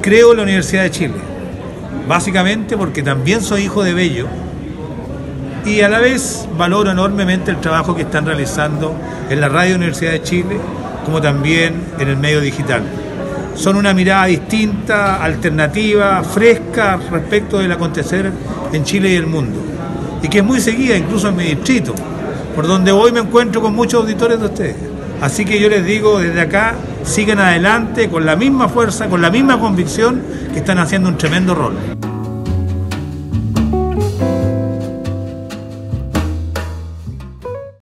Creo en la Universidad de Chile, básicamente porque también soy hijo de Bello y a la vez valoro enormemente el trabajo que están realizando en la Radio Universidad de Chile, como también en el medio digital. Son una mirada distinta, alternativa, fresca respecto del acontecer en Chile y el mundo, y que es muy seguida incluso en mi distrito, por donde hoy me encuentro con muchos auditores de ustedes. Así que yo les digo desde acá, sigan adelante con la misma fuerza, con la misma convicción que están haciendo un tremendo rol.